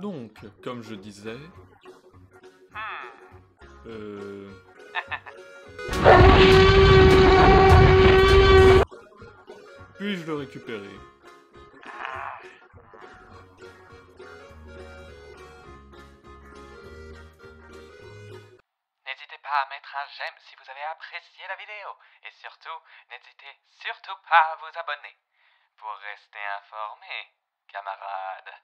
Donc, comme je disais... Euh... Puis-je le récupérer? N'hésitez pas à mettre un j'aime si vous avez apprécié la vidéo. Et surtout, n'hésitez surtout pas à vous abonner. Pour rester informé, camarades.